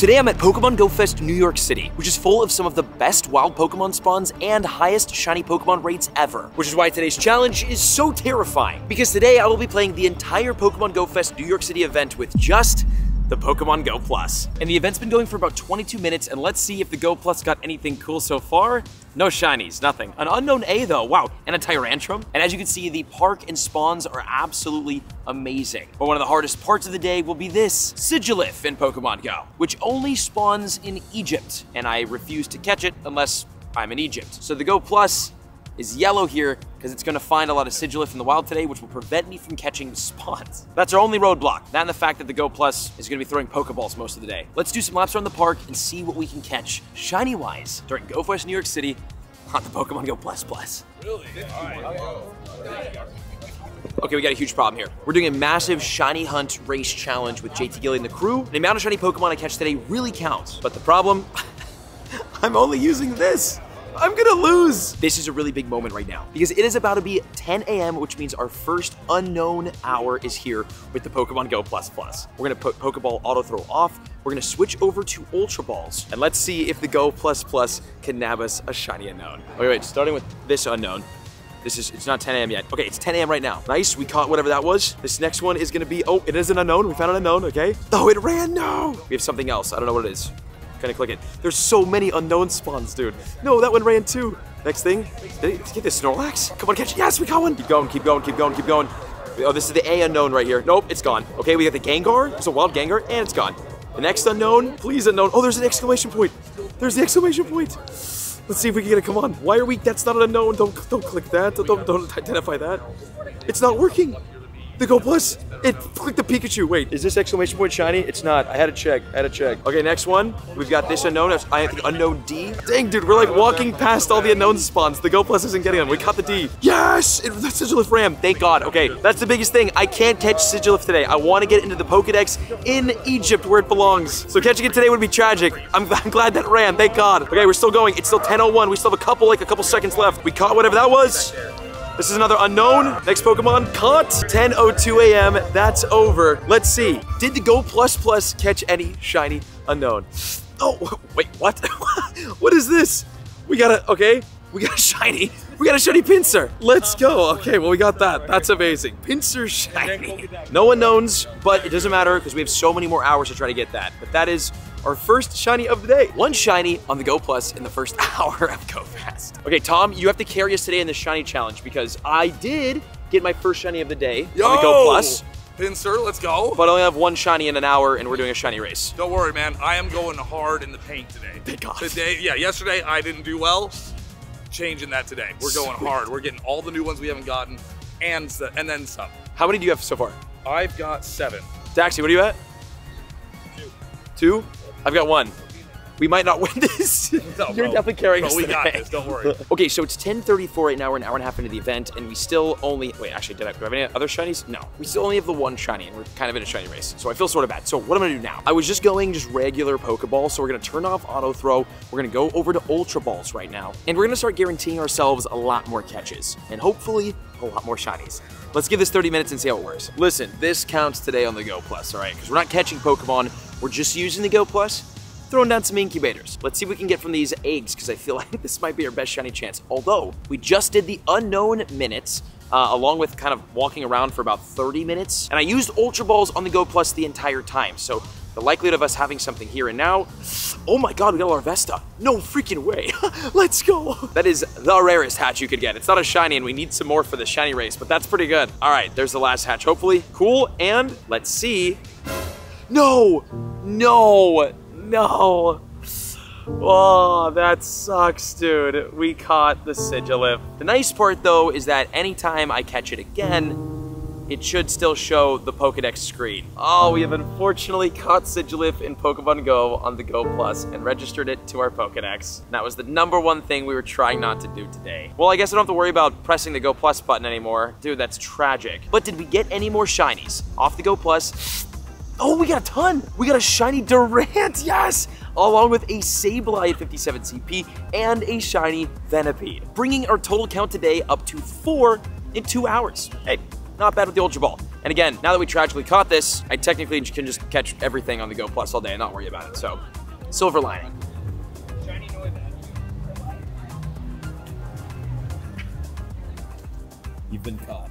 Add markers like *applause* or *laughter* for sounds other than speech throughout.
Today I'm at Pokemon Go Fest New York City, which is full of some of the best wild Pokemon spawns and highest shiny Pokemon rates ever. Which is why today's challenge is so terrifying, because today I will be playing the entire Pokemon Go Fest New York City event with just the Pokemon Go Plus. And the event's been going for about 22 minutes, and let's see if the Go Plus got anything cool so far. No shinies, nothing. An Unown A though, wow, and a Tyrantrum. And as you can see, the park and spawns are absolutely amazing. But one of the hardest parts of the day will be this, Sigilyph in Pokemon Go, which only spawns in Egypt, and I refuse to catch it unless I'm in Egypt. So the Go Plus is yellow here because it's going to find a lot of Sigilyph in the wild today, which will prevent me from catching spawns. *laughs* That's our only roadblock. That and the fact that the Go Plus is going to be throwing Pokeballs most of the day. Let's do some laps around the park and see what we can catch shiny-wise during Go Fest New York City on the Pokemon Go Plus Plus. Really? Okay, we got a huge problem here. We're doing a massive shiny hunt race challenge with JTGily and the crew. The amount of shiny Pokemon I catch today really counts. But the problem, *laughs* I'm only using this. I'm gonna lose. This is a really big moment right now because it is about to be 10 a.m., which means our first Unown hour is here with the Pokemon Go Plus Plus. We're gonna put Pokeball Auto Throw off. We're gonna switch over to Ultra Balls and let's see if the Go Plus Plus can nab us a shiny Unown. Okay, wait, starting with this Unown. This is, it's not 10 a.m. yet. Okay, it's 10 a.m. right now. Nice, we caught whatever that was. This next one is gonna be, oh, it is an Unown. We found an Unown, okay? Oh, it ran, no. We have something else. I don't know what it is. Gonna click it. There's so many Unown spawns, dude. No, that one ran too. Next thing, did it get the Snorlax? Come on, catch it. Yes, we got one. Keep going, keep going, keep going, keep going. Oh, this is the A Unown right here. Nope, it's gone. Okay, we got the Gengar. It's a wild Gengar, and it's gone. The next Unown, please Unown. Oh, there's an exclamation point. There's the exclamation point. Let's see if we can get it. Come on. Why are we? That's not an Unown. Don't don't click that. Don't don't, don't identify that. It's not working. The Go Plus. It clicked the Pikachu. Wait, is this exclamation point shiny? It's not. I had to check. I had to check. Okay, next one. We've got this Unown. I think Unown D. Dang, dude, we're like walking past all the Unown spawns. The Go Plus isn't getting them. We caught the D. Yes! It, that's Sigilyph Ram. Thank God. Okay, that's the biggest thing. I can't catch Sigilyph today. I want to get into the Pokedex in Egypt where it belongs. So catching it today would be tragic. I'm, *laughs* I'm glad that ran. Thank God. Okay, we're still going. It's still 10:01. We still have a couple, like a couple seconds left. We caught whatever that was. This is another Unown. Next Pokemon caught. 10.02 a.m. That's over. Let's see. Did the Go Plus Plus catch any shiny Unown? *gasps* Oh, *laughs* wait, what? *laughs* what is this? We got a, okay. We got a shiny. We got a shiny Pinsir. Let's go. Okay, well, we got that. That's amazing. Pinsir shiny. No Unowns, but it doesn't matter because we have so many more hours to try to get that. But that is our first shiny of the day. One shiny on the Go Plus in the first *laughs* hour of Go Fest. Okay, Tom, you have to carry us today in the shiny challenge because I did get my first shiny of the day Yo! on the Go Plus, Pinsir, let's go. but I only have one shiny in an hour and we're doing a shiny race. Don't worry, man. I am going hard in the paint today. Thank God. Today, yeah, yesterday I didn't do well. Changing that today. We're going hard. We're getting all the new ones we haven't gotten, and and then some. How many do you have so far? I've got seven. Daxi, what are you at? Two. Two? I've got one. We might not *laughs* win this. *laughs* No, You're bro. definitely carrying Bro, us we got today. this, don't worry. *laughs* Okay, so it's 10:34 right now. We're an hour and a half into the event, and we still only wait. Actually, did I, do I have any other shinies? No, we still only have the one shiny, and we're kind of in a shiny race. So I feel sort of bad. So what I'm gonna do now? I was just going just regular Pokeball, so we're gonna turn off auto throw. We're gonna go over to Ultra Balls right now, and we're gonna start guaranteeing ourselves a lot more catches, and hopefully a lot more shinies. Let's give this 30 minutes and see how it works. Listen, this counts today on the Go Plus, all right? Because we're not catching Pokemon, we're just using the Go Plus, throwing down some incubators. Let's see what we can get from these eggs, because I feel *laughs* like this might be our best shiny chance. Although, we just did the Unown minutes, uh, along with kind of walking around for about 30 minutes, and I used Ultra Balls on the Go Plus the entire time, so the likelihood of us having something here and now, oh my god, we got a Larvesta. No freaking way. *laughs* Let's go. That is the rarest hatch you could get. It's not a shiny and we need some more for the shiny race, but that's pretty good. All right, there's the last hatch, hopefully. Cool, and let's see. No, no, no. Oh, that sucks, dude. We caught the Sigilyph. The nice part, though, is that anytime I catch it again, it should still show the Pokedex screen. Oh, we have unfortunately caught Sigilyph in Pokemon Go on the Go Plus and registered it to our Pokedex. And that was the number one thing we were trying not to do today. Well, I guess I don't have to worry about pressing the Go Plus button anymore. Dude, that's tragic. But did we get any more shinies off the Go Plus? Oh, we got a ton. We got a shiny Durant, *laughs* yes! Along with a Sableye at 57 CP and a shiny Venipede, bringing our total count today up to four in two hours. Hey, not bad with the Ultra Ball. And again, now that we tragically caught this, I technically can just catch everything on the Go Plus all day and not worry about it. So, silver lining. You've been caught.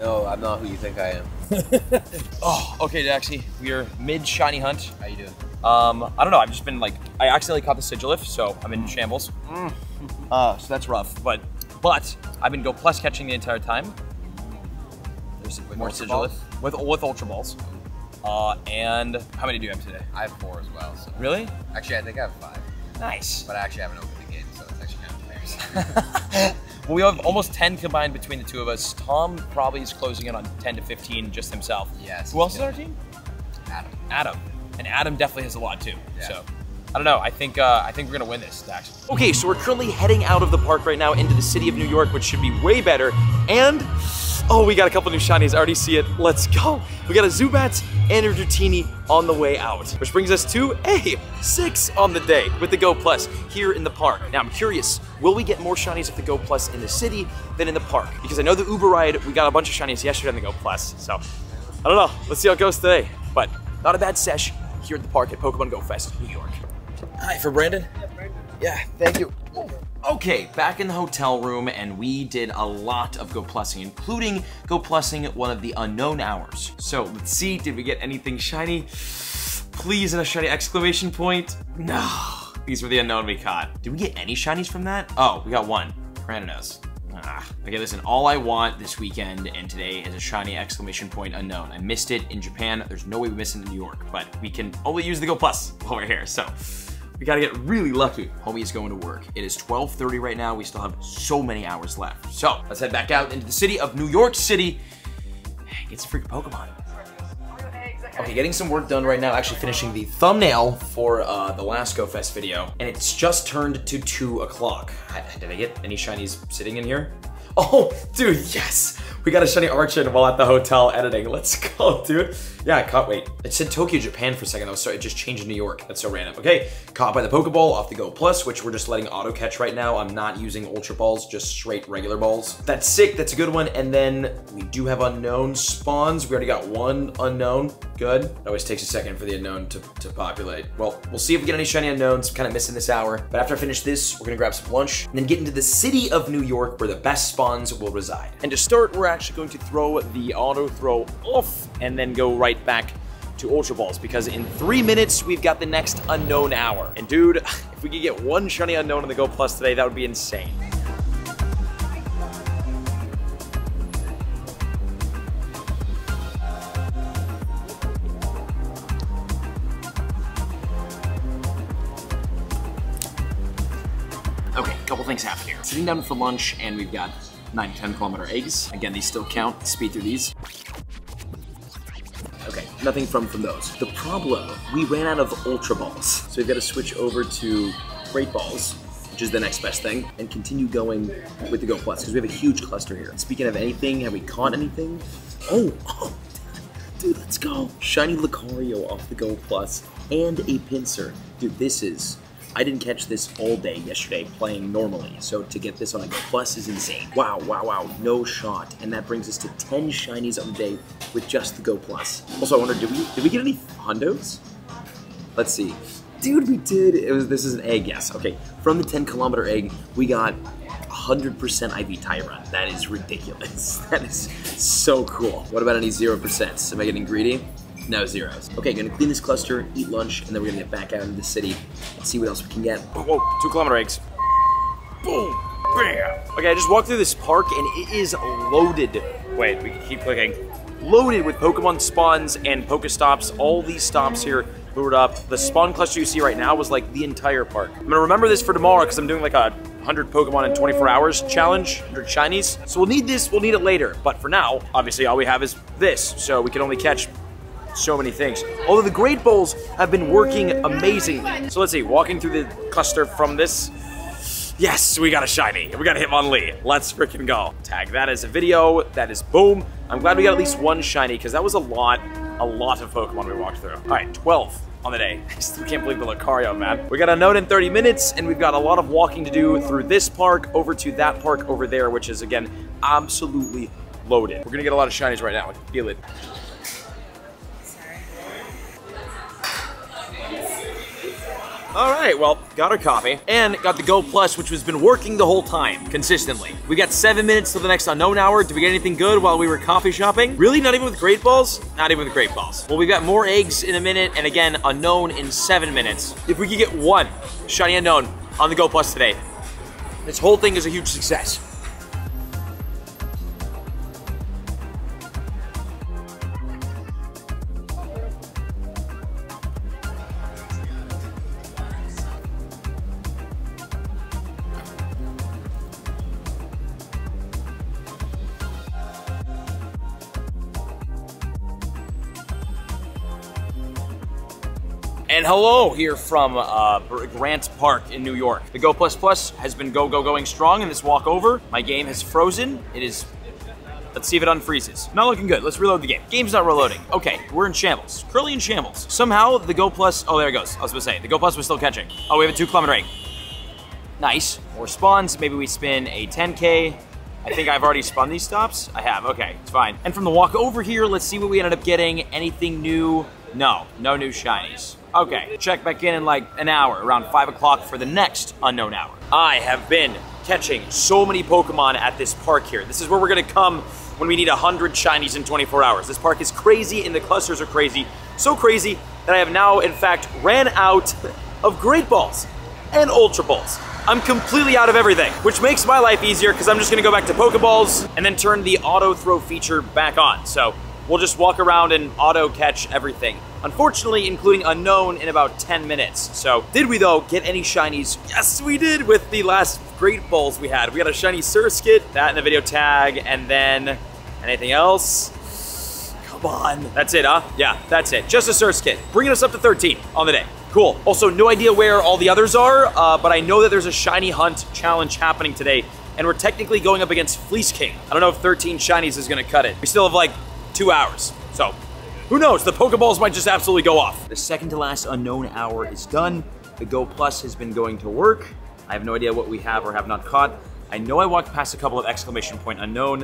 No, I'm not who you think I am. *laughs* Oh, okay, Daxie. We are mid shiny hunt. How you doing? Um, I don't know. I've just been like, I accidentally caught the Sigilyph, so I'm in shambles. *laughs* Uh, so that's rough. But, but I've been Go Plus catching the entire time. There's more Ultra Sigilyph with with Ultra Balls. Uh, and how many do you have today? I have four as well. So Really? actually, I think I have five, Nice. but I actually haven't opened the game, so it's actually kind of embarrassing. *laughs* Well, we have almost 10 combined between the two of us. Tom probably is closing in on 10 to 15 just himself. Yes, Who else is on our team? Adam. Adam. And Adam definitely has a lot too. Yeah. So I don't know. I think uh, I think we're gonna win this, Dax. Okay, so we're currently heading out of the park right now into the city of New York, which should be way better. And oh, we got a couple new shinies. I already see it. Let's go. We got a Zubats and a Dratini on the way out, which brings us to a six on the day with the Go Plus here in the park. Now I'm curious, will we get more shinies of the Go Plus in the city than in the park? Because I know the Uber ride, we got a bunch of shinies yesterday on the Go Plus. So I don't know. Let's see how it goes today. But not a bad sesh here at the park at Pokemon Go Fest, New York. Hi, for Brandon. Yeah, thank you. Okay, back in the hotel room, and we did a lot of Go Plussing, including Go Plussing one of the Unown hours. So let's see, did we get anything shiny? Please, and a shiny exclamation point. No, these were the Unown we caught. Did we get any shinies from that? Oh, we got one. Granados. Ah. Okay, listen, all I want this weekend and today is a shiny exclamation point Unown. I missed it in Japan. There's no way we missed it in New York, but we can only use the Go Plus while we're here, so we gotta get really lucky. Homie is going to work. It is 12.30 right now. We still have so many hours left. So let's head back out into the city of New York City get some freaking Pokemon. Okay, getting some work done right now, actually finishing the thumbnail for uh, the last Go Fest video, and it's just turned to 2 o'clock. Did I get any shinies sitting in here? *laughs* Oh, dude, yes! We got a shiny Archen while at the hotel editing. Let's *laughs* go, dude. Yeah, I caught, wait. It said Tokyo, Japan for a second. though, so, it just changed to New York. That's so random. Okay, caught by the Pokeball off the Go Plus, which we're just letting auto catch right now. I'm not using Ultra Balls, just straight regular balls. That's sick, that's a good one. And then we do have Unown spawns. We already got one Unown. Good. It always takes a second for the Unown to, to populate. Well, we'll see if we get any shiny Unowns. Kind of missing this hour. But after I finish this, we're gonna grab some lunch and then get into the city of New York where the best spawns will reside. And to start, we're actually going to throw the auto throw off and then go right back to Ultra Balls because in three minutes we've got the next Unown hour. And dude, *laughs* if we could get one shiny Unown in the Go Plus today, that would be insane. Okay, a couple things happen here. Sitting down for lunch, and we've got 9 10 kilometer eggs. Again, these still count. Speed through these. Okay, nothing from from those. The problem, we ran out of Ultra Balls. So we've got to switch over to Great Balls, which is the next best thing, and continue going with the Go Plus, because we have a huge cluster here. Speaking of anything, have we caught anything? Oh, oh, dude, let's go. Shiny Lucario off the Go Plus, and a Pinsir. Dude, this is I didn't catch this all day yesterday playing normally, so to get this on a Go Plus is insane. Wow, wow, wow, no shot. And that brings us to 10 shinies on the day with just the Go Plus. Also, I wonder, did we did we get any hundos? Let's see. Dude, we did. It was this is an egg, yes. Okay. From the 10 kilometer egg, we got 100% IV Tyrunt. That is ridiculous. *laughs* That is so cool. What about any 0%? Am I getting greedy? No zeros. Okay, gonna clean this cluster, eat lunch, and then we're gonna get back out into the city and see what else we can get. Whoa, whoa two kilometer eggs. Boom! Bam! Okay, I just walked through this park and it is loaded. Wait, we can keep clicking. Loaded with Pokemon spawns and Pokestops. All these stops here lured up. The spawn cluster you see right now was like the entire park. I'm gonna remember this for tomorrow because I'm doing like a 100 Pokemon in 24 hours challenge, 100 shinies. So we'll need this, we'll need it later. But for now, obviously all we have is this. So we can only catch so many things. Although the Great Bowls have been working amazing. So let's see, walking through the cluster from this. Yes, we got a shiny. We got a Hitmonlee. Let's freaking go. Tag that as a video. That is boom. I'm glad we got at least one shiny because that was a lot, a lot of Pokemon we walked through. All right, 12 on the day. *laughs* I still can't believe the Lucario, man. We got a note in 30 minutes and we've got a lot of walking to do through this park over to that park over there, which is again, absolutely loaded. We're gonna get a lot of shinies right now. I feel it. All right, well, got our coffee and got the Go Plus, which has been working the whole time, consistently. We got seven minutes till the next Unown hour. Did we get anything good while we were coffee shopping? Really, not even with great balls? Not even with great balls. Well, we've got more eggs in a minute, and again, Unown in seven minutes. If we could get one shiny Unown on the Go Plus today, this whole thing is a huge success. And hello here from uh, Bryant Park in New York. The Go Plus Plus has been go go going strong in this walkover. My game has frozen. It is. Let's see if it unfreezes. Not looking good. Let's reload the game. Game's not reloading. Okay, we're in shambles. Curly in shambles. Somehow the Go Plus. Oh, there it goes. I was gonna say the Go Plus was still catching. Oh, we have a two kilometer ring. Nice. More spawns. Maybe we spin a 10k. I think I've already spun these stops. I have. Okay, it's fine. And from the walk over here, let's see what we ended up getting. Anything new? No, no new shinies. Okay, check back in in like an hour, around 5 o'clock for the next Unown hour. I have been catching so many Pokemon at this park here. This is where we're gonna come when we need 100 shinies in 24 hours. This park is crazy and the clusters are crazy. So crazy that I have now, in fact, ran out of Great Balls and Ultra Balls. I'm completely out of everything, which makes my life easier because I'm just gonna go back to Pokeballs and then turn the auto throw feature back on. So we'll just walk around and auto catch everything. Unfortunately, including Unown in about 10 minutes. So, did we though get any shinies? Yes, we did with the last great balls we had. We got a shiny Surskit, that in the video tag, and then anything else? Come on. That's it, huh? Yeah, that's it. Just a Surskit. Bringing us up to 13 on the day. Cool. Also, no idea where all the others are, uh, but I know that there's a shiny hunt challenge happening today, and we're technically going up against Fleece King. I don't know if 13 shinies is gonna cut it. We still have like two hours, so who knows? The Pokeballs might just absolutely go off. The second to last Unown hour is done. The Go Plus has been going to work. I have no idea what we have or have not caught. I know I walked past a couple of exclamation point Unown.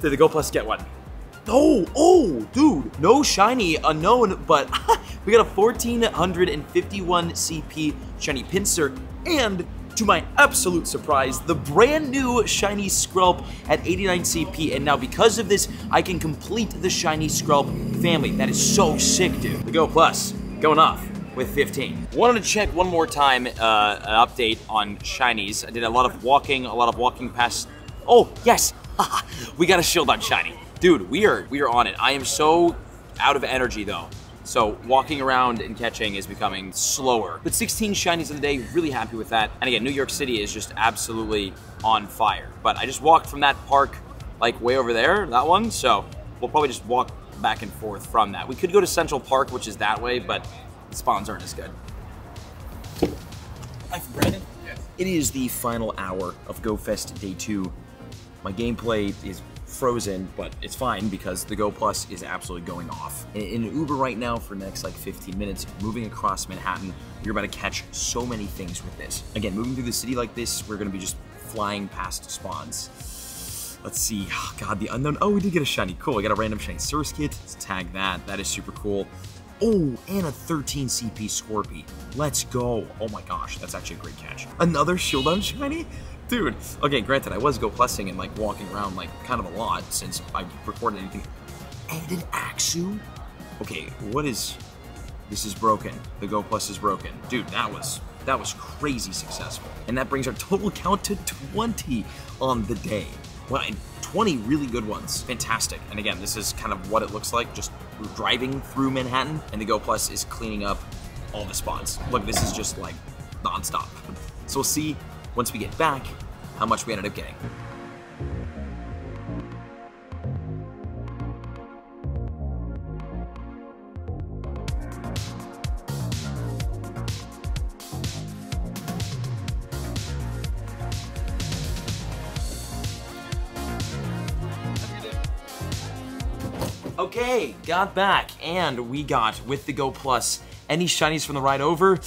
Did the Go Plus get one? Oh, oh, dude, no shiny Unown, but *laughs* we got a 1451 CP shiny Pinsir and to my absolute surprise, the brand new Shiny Skrelp at 89 CP, and now because of this, I can complete the Shiny Skrelp family. That is so sick, dude. The Go Plus, going off with 15. Wanted to check one more time uh, an update on Shinies. I did a lot of walking, a lot of walking past... Oh, yes! *laughs* we got a Shieldon Shiny. Dude, we are, we are on it. I am so out of energy, though. So walking around and catching is becoming slower. But 16 shinies in the day, really happy with that. And again, New York City is just absolutely on fire. But I just walked from that park like way over there, that one. So we'll probably just walk back and forth from that. We could go to Central Park, which is that way, but the spawns aren't as good. Hi, Brandon. Yes. It is the final hour of GoFest Day 2. My gameplay is frozen, but it's fine because the Go Plus is absolutely going off. In, in Uber right now for next like 15 minutes, moving across Manhattan, you're about to catch so many things with this. Again, moving through the city like this, we're gonna be just flying past spawns. Let's see, oh, God, the Unown, oh, we did get a shiny, cool, we got a random shiny Surskit, let's tag that, that is super cool. Oh, and a 13 CP Skorupi. Let's go. Oh my gosh, that's actually a great catch. Another Shieldon Shiny? *laughs* Dude, okay, granted, I was go plussing and like walking around like kind of a lot since I recorded anything. And an Axew? Okay, what is... This is broken. The Go Plus is broken. Dude, that was that was crazy successful. And that brings our total count to 20 on the day. Well, and 20 really good ones. Fantastic. And again, this is kind of what it looks like just driving through Manhattan, and the Go Plus is cleaning up all the spots. Look, this is just like nonstop. So we'll see once we get back how much we ended up getting. Okay, got back, and we got, with the Go Plus, any shinies from the ride over?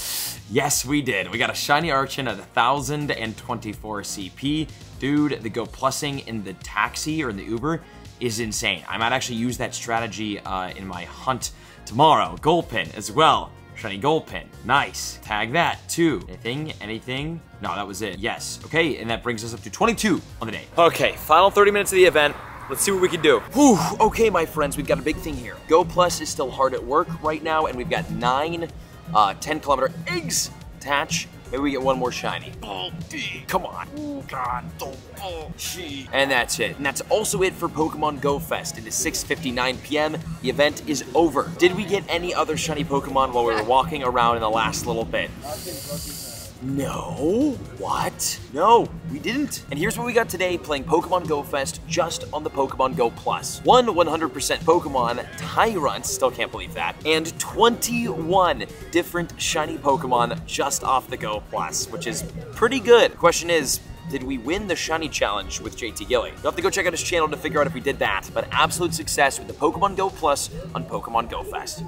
Yes, we did. We got a shiny Archen at 1,024 CP. Dude, the Go Plussing in the taxi or in the Uber is insane. I might actually use that strategy uh, in my hunt tomorrow. Gold Pin as well. Shiny gold pin. Nice. Tag that too. Anything? Anything? No, that was it. Yes. Okay, and that brings us up to 22 on the day. Okay, final 30 minutes of the event. Let's see what we can do. Whew, okay, my friends, we've got a big thing here. Go Plus is still hard at work right now, and we've got nine uh, 10 kilometer eggs hatch. Maybe we get one more shiny. Come on. And that's it. And that's also it for Pokemon Go Fest. It is 6.59 p.m. The event is over. Did we get any other shiny Pokemon while we were walking around in the last little bit? No. What? No, we didn't. And here's what we got today playing Pokemon Go Fest just on the Pokemon Go Plus. One 100% Pokemon, Tyrunt, still can't believe that, and 21 different shiny Pokemon just off the Go Plus, which is pretty good. Question is, did we win the shiny challenge with JTGily? You'll have to go check out his channel to figure out if we did that, but absolute success with the Pokemon Go Plus on Pokemon Go Fest.